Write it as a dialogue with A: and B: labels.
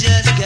A: just